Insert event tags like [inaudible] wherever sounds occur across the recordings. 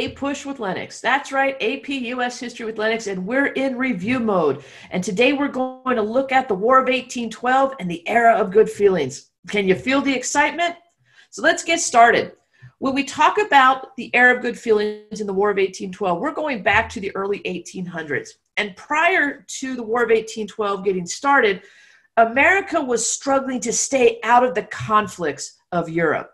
APUSH with Lennox. That's right, AP US History with Lennox, and we're in review mode. And today we're going to look at the War of 1812 and the era of good feelings. Can you feel the excitement? So let's get started. When we talk about the era of good feelings in the War of 1812, we're going back to the early 1800s. And prior to the War of 1812 getting started, America was struggling to stay out of the conflicts of Europe.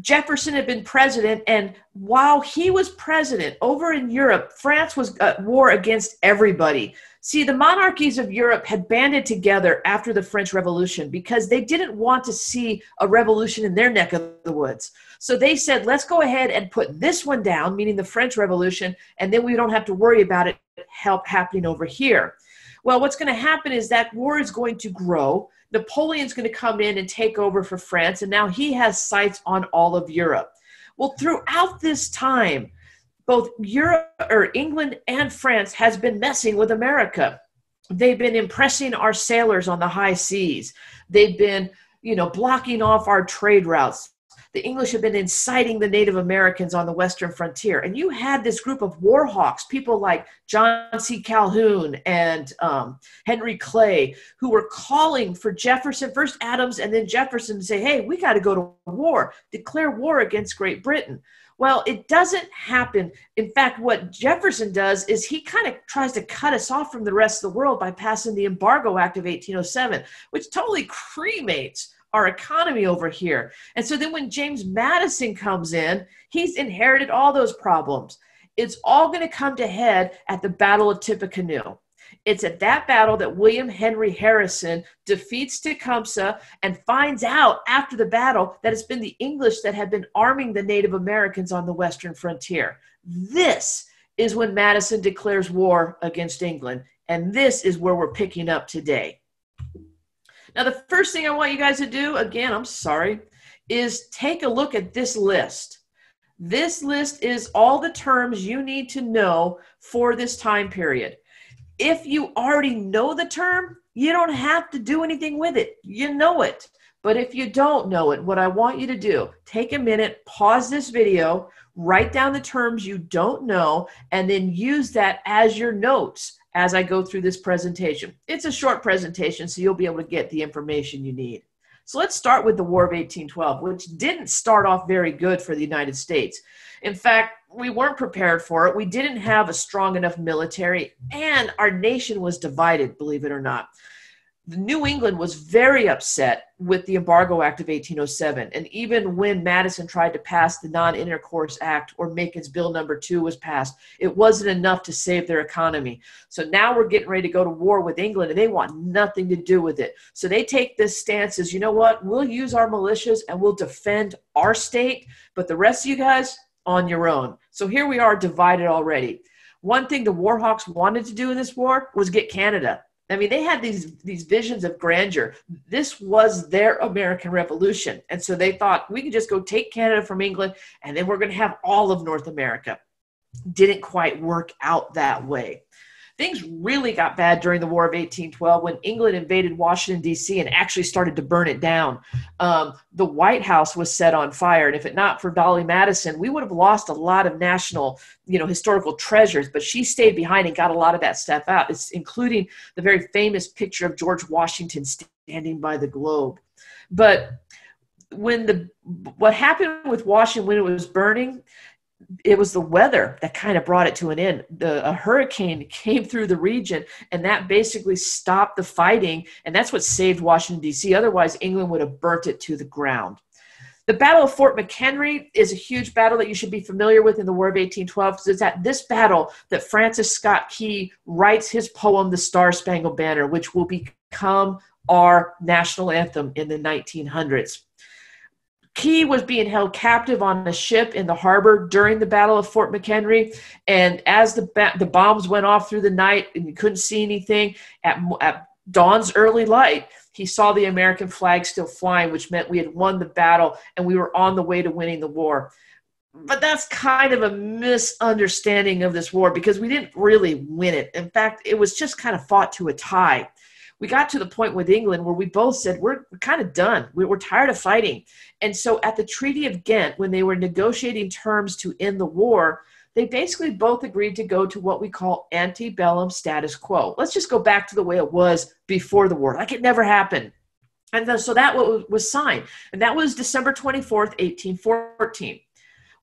Jefferson had been president, and while he was president over in Europe, France was at war against everybody. See, the monarchies of Europe had banded together after the French Revolution because they didn't want to see a revolution in their neck of the woods. So they said, let's go ahead and put this one down, meaning the French Revolution, and then we don't have to worry about it help happening over here. Well, what's going to happen is that war is going to grow. Napoleon's going to come in and take over for France, and now he has sights on all of Europe. Well, throughout this time, both Europe or England and France has been messing with America. They've been impressing our sailors on the high seas. They've been, you know, blocking off our trade routes the English had been inciting the Native Americans on the western frontier. And you had this group of war hawks, people like John C. Calhoun and um, Henry Clay, who were calling for Jefferson, first Adams and then Jefferson, to say, hey, we got to go to war, declare war against Great Britain. Well, it doesn't happen. In fact, what Jefferson does is he kind of tries to cut us off from the rest of the world by passing the Embargo Act of 1807, which totally cremates our economy over here. And so then when James Madison comes in, he's inherited all those problems. It's all going to come to head at the Battle of Tippecanoe. It's at that battle that William Henry Harrison defeats Tecumseh and finds out after the battle that it's been the English that have been arming the Native Americans on the western frontier. This is when Madison declares war against England. And this is where we're picking up today. Now, the first thing I want you guys to do, again, I'm sorry, is take a look at this list. This list is all the terms you need to know for this time period. If you already know the term, you don't have to do anything with it. You know it. But if you don't know it, what I want you to do, take a minute, pause this video, write down the terms you don't know, and then use that as your notes as I go through this presentation. It's a short presentation, so you'll be able to get the information you need. So let's start with the War of 1812, which didn't start off very good for the United States. In fact, we weren't prepared for it. We didn't have a strong enough military, and our nation was divided, believe it or not. New England was very upset with the Embargo Act of 1807. And even when Madison tried to pass the Non Intercourse Act or Macon's Bill number two was passed, it wasn't enough to save their economy. So now we're getting ready to go to war with England and they want nothing to do with it. So they take this stance as you know what, we'll use our militias and we'll defend our state, but the rest of you guys on your own. So here we are divided already. One thing the Warhawks wanted to do in this war was get Canada. I mean, they had these these visions of grandeur. This was their American Revolution, and so they thought we could just go take Canada from England, and then we're going to have all of North America. Didn't quite work out that way. Things really got bad during the War of 1812 when England invaded Washington, D.C., and actually started to burn it down. Um, the White House was set on fire. And if it not for Dolley Madison, we would have lost a lot of national, you know, historical treasures. But she stayed behind and got a lot of that stuff out, it's including the very famous picture of George Washington standing by the globe. But when the what happened with Washington when it was burning, it was the weather that kind of brought it to an end. The, a hurricane came through the region, and that basically stopped the fighting, and that's what saved Washington, D.C. Otherwise, England would have burnt it to the ground. The Battle of Fort McHenry is a huge battle that you should be familiar with in the War of 1812 because it's at this battle that Francis Scott Key writes his poem, The Star Spangled Banner, which will become our national anthem in the 1900s. Key was being held captive on a ship in the harbor during the Battle of Fort McHenry. And as the, ba- the bombs went off through the night and you couldn't see anything, at, at dawn's early light, he saw the American flag still flying, which meant we had won the battle and we were on the way to winning the war. But that's kind of a misunderstanding of this war because we didn't really win it. In fact, it was just kind of fought to a tie. We got to the point with England where we both said, we're, we're kind of done. We, we're tired of fighting. And so at the Treaty of Ghent, when they were negotiating terms to end the war, they basically both agreed to go to what we call antebellum status quo. Let's just go back to the way it was before the war, like it never happened. And so that was signed. And that was December 24th, 1814.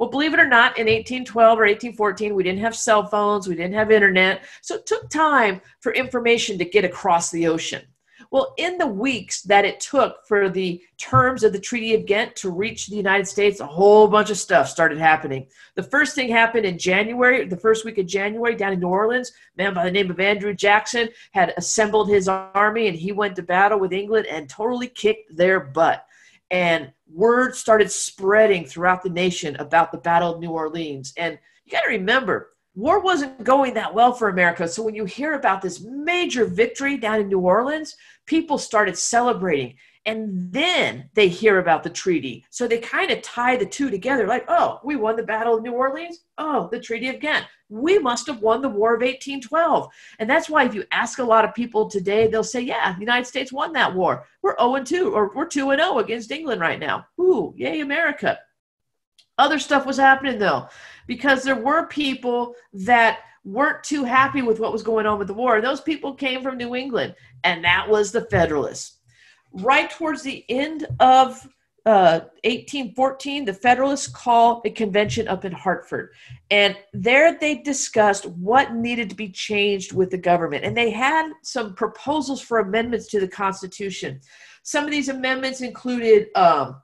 Well, believe it or not, in 1812 or 1814, we didn't have cell phones, we didn't have internet. So it took time for information to get across the ocean. Well, in the weeks that it took for the terms of the Treaty of Ghent to reach the United States, a whole bunch of stuff started happening. The first thing happened in January, the first week of January, down in New Orleans. A man by the name of Andrew Jackson had assembled his army and he went to battle with England and totally kicked their butt. And word started spreading throughout the nation about the Battle of New Orleans. And you got to remember, war wasn't going that well for America. So when you hear about this major victory down in New Orleans, people started celebrating. And then they hear about the treaty. So they kind of tie the two together like, oh, we won the Battle of New Orleans. Oh, the Treaty of Ghent. We must have won the War of 1812. And that's why if you ask a lot of people today, they'll say, yeah, the United States won that war. We're 0 2 or we're 2 0 against England right now. Ooh, yay, America. Other stuff was happening though, because there were people that weren't too happy with what was going on with the war. And those people came from New England, and that was the Federalists. Right towards the end of uh, 1814, the Federalists call a convention up in Hartford. And there they discussed what needed to be changed with the government. And they had some proposals for amendments to the Constitution. Some of these amendments included um,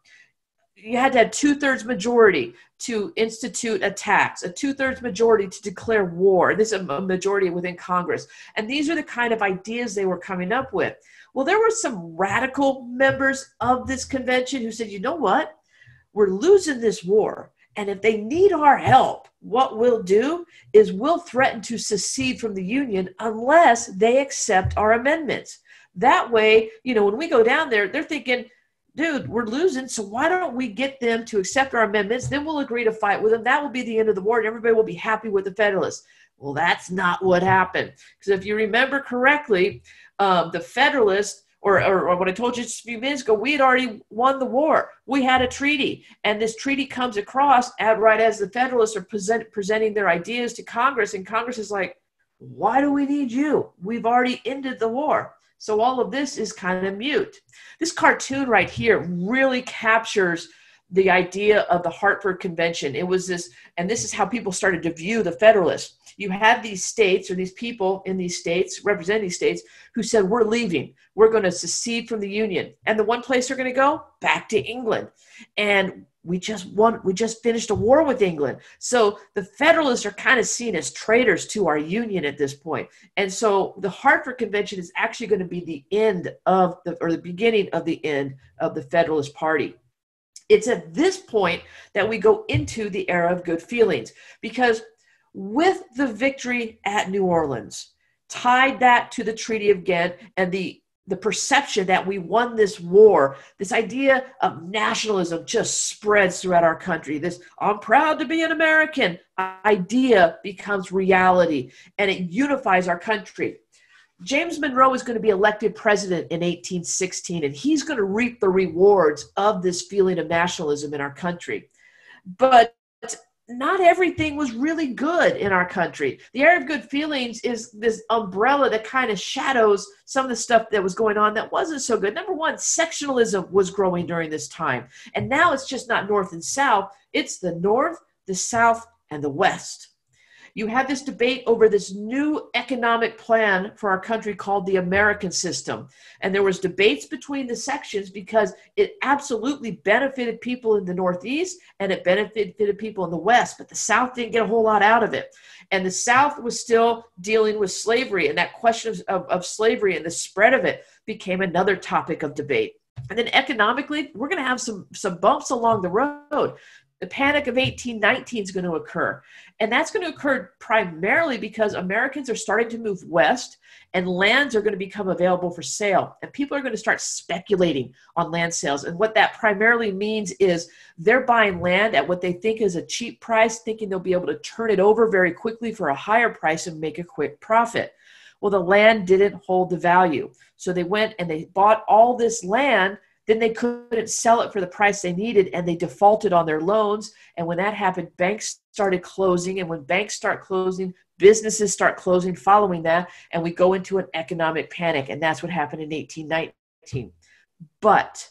you had to have two thirds majority to institute a tax, a two thirds majority to declare war. This is a majority within Congress. And these are the kind of ideas they were coming up with. Well, there were some radical members of this convention who said, you know what? We're losing this war. And if they need our help, what we'll do is we'll threaten to secede from the Union unless they accept our amendments. That way, you know, when we go down there, they're thinking, dude, we're losing. So why don't we get them to accept our amendments? Then we'll agree to fight with them. That will be the end of the war, and everybody will be happy with the Federalists. Well, that's not what happened. Because if you remember correctly, um, the Federalists, or, or, or, what I told you just a few minutes ago, we had already won the war. We had a treaty, and this treaty comes across at right as the Federalists are present, presenting their ideas to Congress, and Congress is like, "Why do we need you? We've already ended the war." So all of this is kind of mute. This cartoon right here really captures the idea of the Hartford Convention. It was this, and this is how people started to view the Federalists. You had these states or these people in these states, representing these states, who said, We're leaving. We're going to secede from the Union. And the one place they're going to go? Back to England. And we just won we just finished a war with england. So the federalists are kind of seen as traitors to our union at this point. And so the hartford convention is actually going to be the end of the or the beginning of the end of the federalist party. It's at this point that we go into the era of good feelings because with the victory at new orleans tied that to the treaty of ghent and the the perception that we won this war, this idea of nationalism just spreads throughout our country. This I'm proud to be an American idea becomes reality and it unifies our country. James Monroe is going to be elected president in 1816, and he's going to reap the rewards of this feeling of nationalism in our country. But not everything was really good in our country. The era of good feelings is this umbrella that kind of shadows some of the stuff that was going on that wasn't so good. Number one, sectionalism was growing during this time. And now it's just not North and South, it's the North, the South, and the West you had this debate over this new economic plan for our country called the American system. And there was debates between the sections because it absolutely benefited people in the Northeast and it benefited people in the West, but the South didn't get a whole lot out of it. And the South was still dealing with slavery, and that question of, of, of slavery and the spread of it became another topic of debate. And then economically, we're going to have some some bumps along the road the panic of 1819 is going to occur. And that's going to occur primarily because Americans are starting to move west and lands are going to become available for sale. And people are going to start speculating on land sales. And what that primarily means is they're buying land at what they think is a cheap price, thinking they'll be able to turn it over very quickly for a higher price and make a quick profit. Well, the land didn't hold the value. So they went and they bought all this land then they couldn't sell it for the price they needed and they defaulted on their loans. And when that happened, banks started closing. And when banks start closing, businesses start closing following that. And we go into an economic panic. And that's what happened in 1819. But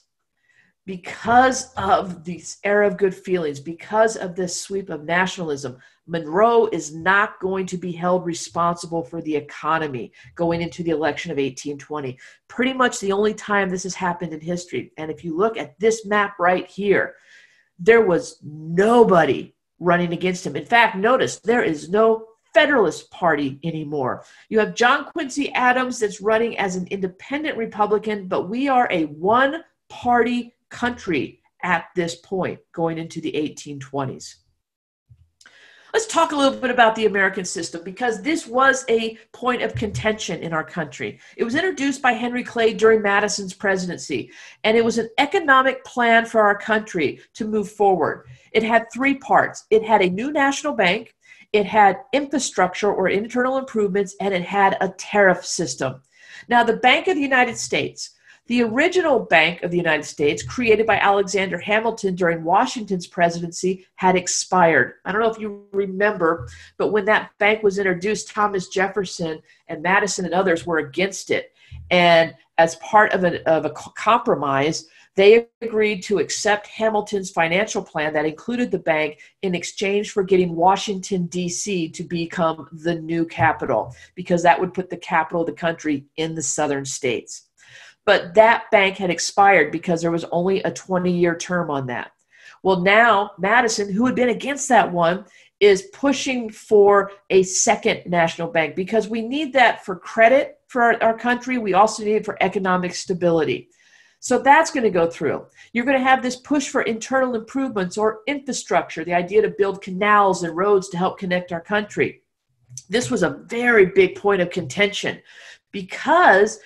because of this era of good feelings, because of this sweep of nationalism, Monroe is not going to be held responsible for the economy going into the election of 1820. Pretty much the only time this has happened in history. And if you look at this map right here, there was nobody running against him. In fact, notice there is no Federalist Party anymore. You have John Quincy Adams that's running as an independent Republican, but we are a one party country at this point going into the 1820s. Let's talk a little bit about the American system because this was a point of contention in our country. It was introduced by Henry Clay during Madison's presidency, and it was an economic plan for our country to move forward. It had three parts it had a new national bank, it had infrastructure or internal improvements, and it had a tariff system. Now, the Bank of the United States the original Bank of the United States, created by Alexander Hamilton during Washington's presidency, had expired. I don't know if you remember, but when that bank was introduced, Thomas Jefferson and Madison and others were against it. And as part of a, of a compromise, they agreed to accept Hamilton's financial plan that included the bank in exchange for getting Washington, D.C. to become the new capital, because that would put the capital of the country in the southern states. But that bank had expired because there was only a 20 year term on that. Well, now Madison, who had been against that one, is pushing for a second national bank because we need that for credit for our, our country. We also need it for economic stability. So that's going to go through. You're going to have this push for internal improvements or infrastructure, the idea to build canals and roads to help connect our country. This was a very big point of contention because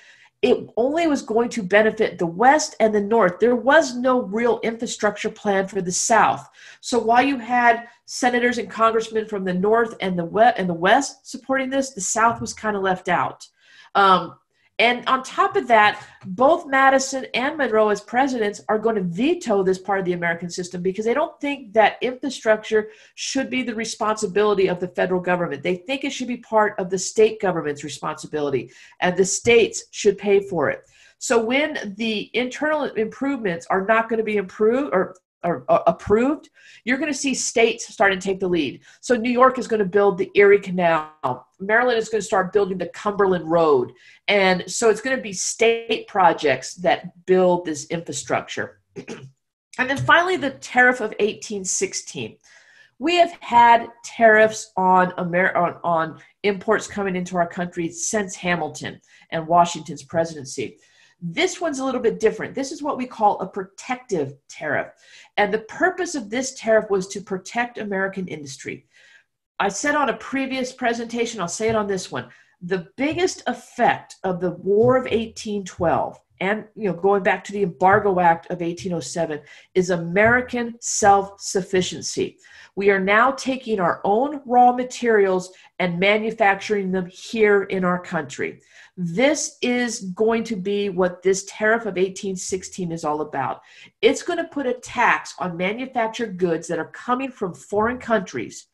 it only was going to benefit the West and the North. There was no real infrastructure plan for the South. So while you had senators and congressmen from the North and the West, and the West supporting this, the South was kind of left out. Um, and on top of that, both Madison and Monroe, as presidents, are going to veto this part of the American system because they don't think that infrastructure should be the responsibility of the federal government. They think it should be part of the state government's responsibility, and the states should pay for it. So when the internal improvements are not going to be improved or approved, you're going to see states starting to take the lead. So New York is going to build the Erie Canal. Maryland is going to start building the Cumberland Road. And so it's going to be state projects that build this infrastructure. [clears throat] and then finally, the tariff of 1816. We have had tariffs on, Amer- on, on imports coming into our country since Hamilton and Washington's presidency. This one's a little bit different. This is what we call a protective tariff. And the purpose of this tariff was to protect American industry. I said on a previous presentation, I'll say it on this one. The biggest effect of the War of 1812 and you know going back to the embargo act of 1807 is american self-sufficiency we are now taking our own raw materials and manufacturing them here in our country this is going to be what this tariff of 1816 is all about. It's going to put a tax on manufactured goods that are coming from foreign countries.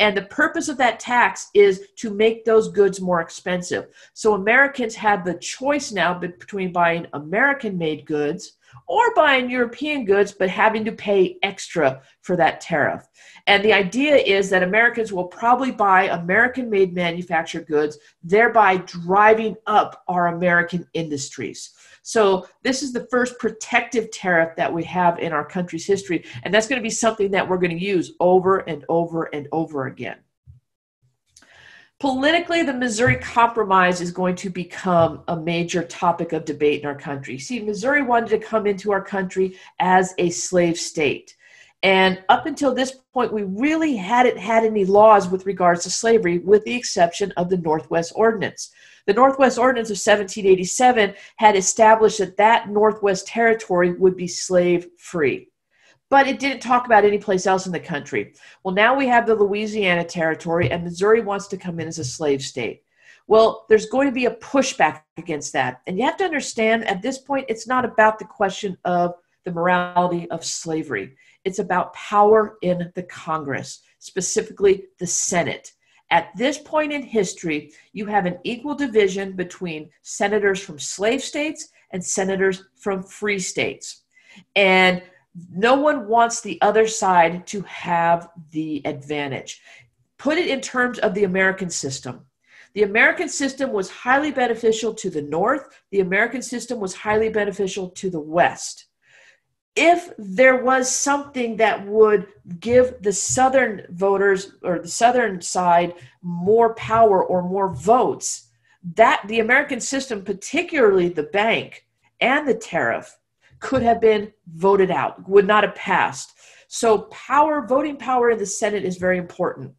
And the purpose of that tax is to make those goods more expensive. So Americans have the choice now between buying American made goods or buying European goods, but having to pay extra for that tariff. And the idea is that Americans will probably buy American made manufactured goods, thereby driving up our American industries. So, this is the first protective tariff that we have in our country's history. And that's going to be something that we're going to use over and over and over again. Politically, the Missouri Compromise is going to become a major topic of debate in our country. See, Missouri wanted to come into our country as a slave state. And up until this point, we really hadn't had any laws with regards to slavery, with the exception of the Northwest Ordinance. The Northwest Ordinance of 1787 had established that that Northwest Territory would be slave free but it didn't talk about any place else in the country. Well, now we have the Louisiana Territory, and Missouri wants to come in as a slave state. Well, there's going to be a pushback against that. And you have to understand at this point, it's not about the question of the morality of slavery, it's about power in the Congress, specifically the Senate. At this point in history, you have an equal division between senators from slave states and senators from free states. And no one wants the other side to have the advantage. Put it in terms of the American system. The American system was highly beneficial to the North, the American system was highly beneficial to the West. If there was something that would give the Southern voters or the Southern side more power or more votes, that the American system, particularly the bank and the tariff, could have been voted out, would not have passed. So, power, voting power in the Senate is very important.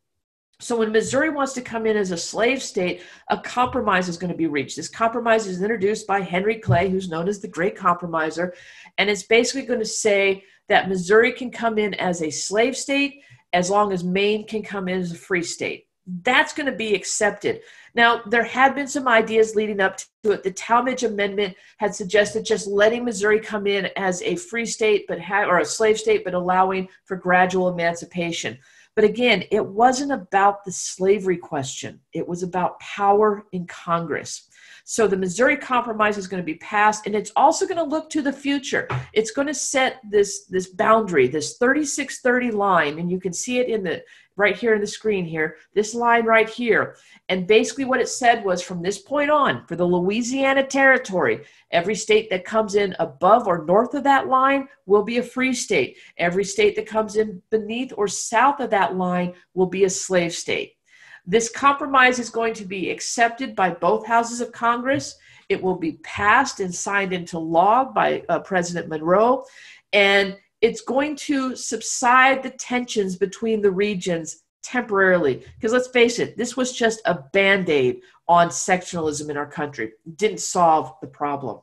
So when Missouri wants to come in as a slave state, a compromise is going to be reached. This compromise is introduced by Henry Clay, who's known as the Great Compromiser, and it's basically going to say that Missouri can come in as a slave state as long as Maine can come in as a free state. That's going to be accepted. Now, there had been some ideas leading up to it. The Tallmadge Amendment had suggested just letting Missouri come in as a free state, but ha- or a slave state, but allowing for gradual emancipation. But again, it wasn't about the slavery question, it was about power in Congress. So the Missouri Compromise is going to be passed, and it's also going to look to the future. It's going to set this, this boundary, this 3630 line, and you can see it in the right here in the screen here, this line right here. And basically, what it said was from this point on, for the Louisiana Territory, every state that comes in above or north of that line will be a free state. Every state that comes in beneath or south of that line will be a slave state. This compromise is going to be accepted by both houses of Congress. It will be passed and signed into law by uh, President Monroe. And it's going to subside the tensions between the regions temporarily. Because let's face it, this was just a band aid on sectionalism in our country, didn't solve the problem.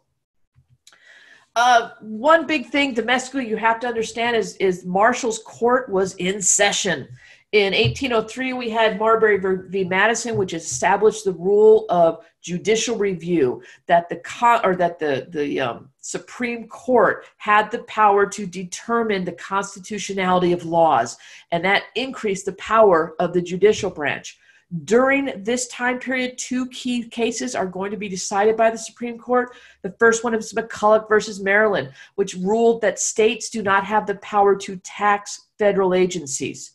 Uh, one big thing domestically you have to understand is, is Marshall's court was in session. In 1803, we had Marbury v. Madison, which established the rule of judicial review that the or that the the um, Supreme Court had the power to determine the constitutionality of laws, and that increased the power of the judicial branch. During this time period, two key cases are going to be decided by the Supreme Court. The first one is McCulloch versus Maryland, which ruled that states do not have the power to tax federal agencies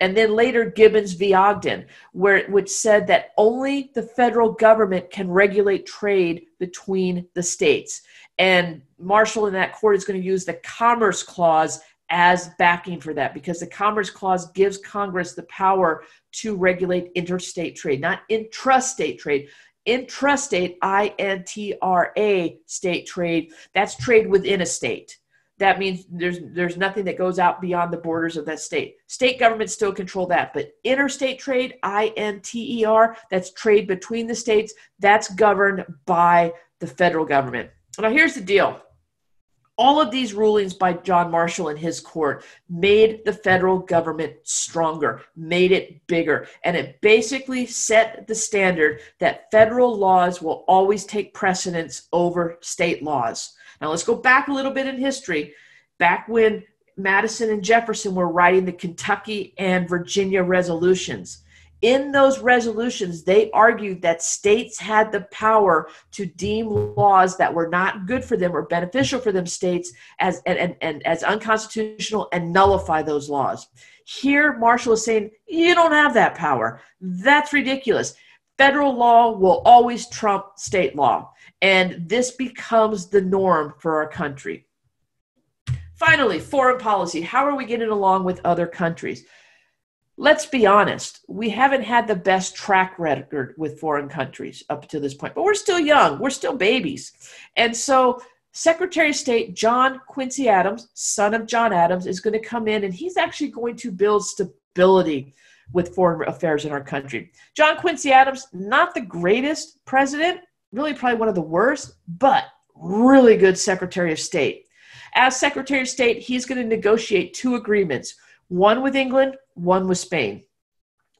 and then later Gibbons v. Ogden, where which said that only the federal government can regulate trade between the states. And Marshall in that court is going to use the Commerce Clause as backing for that because the Commerce Clause gives Congress the power to regulate interstate trade, not intrastate trade. Intrastate, I N T R A, state trade, that's trade within a state that means there's there's nothing that goes out beyond the borders of that state. State governments still control that, but interstate trade, I N T E R, that's trade between the states, that's governed by the federal government. Now here's the deal. All of these rulings by John Marshall and his court made the federal government stronger, made it bigger, and it basically set the standard that federal laws will always take precedence over state laws. Now let's go back a little bit in history. Back when Madison and Jefferson were writing the Kentucky and Virginia resolutions. In those resolutions, they argued that states had the power to deem laws that were not good for them or beneficial for them states as and, and, and as unconstitutional and nullify those laws. Here, Marshall is saying, you don't have that power. That's ridiculous. Federal law will always trump state law. And this becomes the norm for our country. Finally, foreign policy. How are we getting along with other countries? Let's be honest, we haven't had the best track record with foreign countries up to this point, but we're still young, we're still babies. And so, Secretary of State John Quincy Adams, son of John Adams, is going to come in and he's actually going to build stability with foreign affairs in our country. John Quincy Adams, not the greatest president, really probably one of the worst, but really good Secretary of State. As Secretary of State, he's going to negotiate two agreements one with England, one with Spain.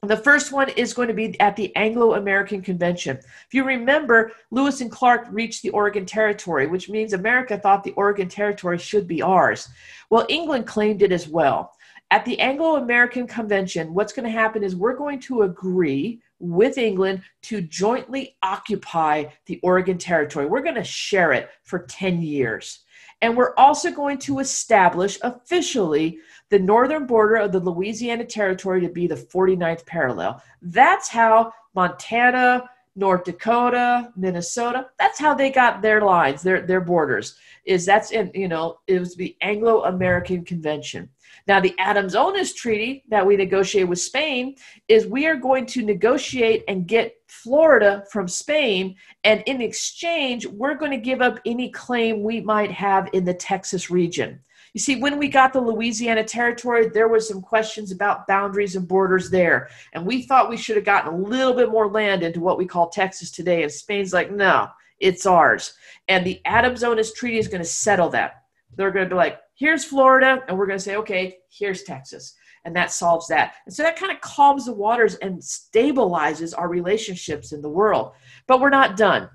The first one is going to be at the Anglo American Convention. If you remember, Lewis and Clark reached the Oregon Territory, which means America thought the Oregon Territory should be ours. Well, England claimed it as well. At the Anglo American Convention, what's going to happen is we're going to agree with England to jointly occupy the Oregon Territory. We're going to share it for 10 years. And we're also going to establish officially the northern border of the Louisiana Territory to be the 49th parallel. That's how Montana, North Dakota, Minnesota, that's how they got their lines, their, their borders. Is that's in, you know, it was the Anglo American Convention. Now, the Adams-Onis Treaty that we negotiated with Spain is we are going to negotiate and get Florida from Spain, and in exchange, we're going to give up any claim we might have in the Texas region. You see, when we got the Louisiana Territory, there was some questions about boundaries and borders there, and we thought we should have gotten a little bit more land into what we call Texas today. And Spain's like, no, it's ours. And the Adams-Onis Treaty is going to settle that. They're going to be like, here's Florida, and we're going to say, okay, here's Texas. And that solves that. And so that kind of calms the waters and stabilizes our relationships in the world. But we're not done.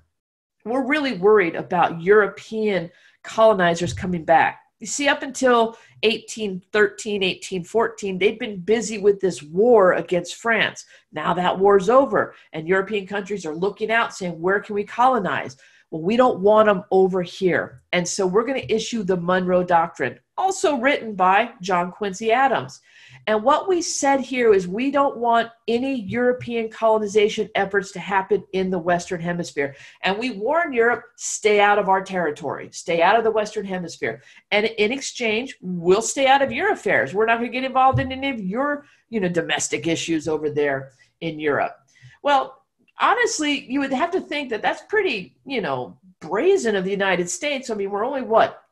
We're really worried about European colonizers coming back. You see, up until 1813, 1814, they'd been busy with this war against France. Now that war's over, and European countries are looking out saying, where can we colonize? Well, we don't want them over here. And so we're going to issue the Monroe Doctrine, also written by John Quincy Adams. And what we said here is we don't want any European colonization efforts to happen in the Western Hemisphere. And we warn Europe stay out of our territory, stay out of the Western Hemisphere. And in exchange, we'll stay out of your affairs. We're not going to get involved in any of your you know, domestic issues over there in Europe. Well, honestly, you would have to think that that's pretty, you know, brazen of the United States. I mean, we're only what,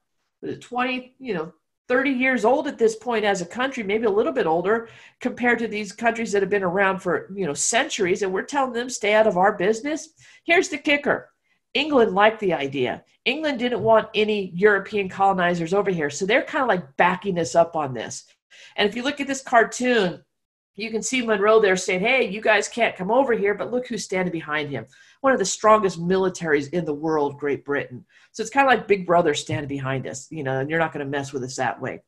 20, you know, 30 years old at this point as a country, maybe a little bit older compared to these countries that have been around for, you know, centuries. And we're telling them stay out of our business. Here's the kicker. England liked the idea. England didn't want any European colonizers over here. So they're kind of like backing us up on this. And if you look at this cartoon, you can see Monroe there saying, Hey, you guys can't come over here, but look who's standing behind him. One of the strongest militaries in the world, Great Britain. So it's kind of like Big Brother standing behind us, you know, and you're not going to mess with us that way.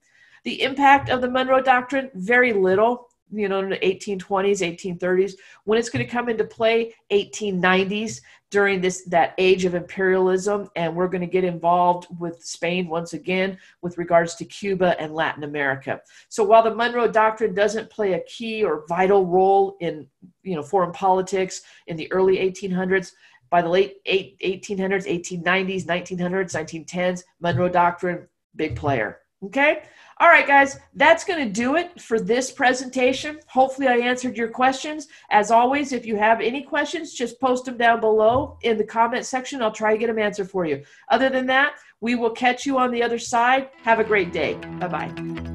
The impact of the Monroe Doctrine, very little you know, in the 1820s, 1830s. When it's going to come into play, 1890s, during this that age of imperialism, and we're going to get involved with Spain once again with regards to Cuba and Latin America. So while the Monroe Doctrine doesn't play a key or vital role in you know foreign politics in the early 1800s, by the late 1800s, 1890s, 1900s, 1910s, Monroe Doctrine, big player. Okay. All right, guys, that's going to do it for this presentation. Hopefully, I answered your questions. As always, if you have any questions, just post them down below in the comment section. I'll try to get them answered for you. Other than that, we will catch you on the other side. Have a great day. Bye bye.